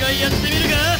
回やってみるか？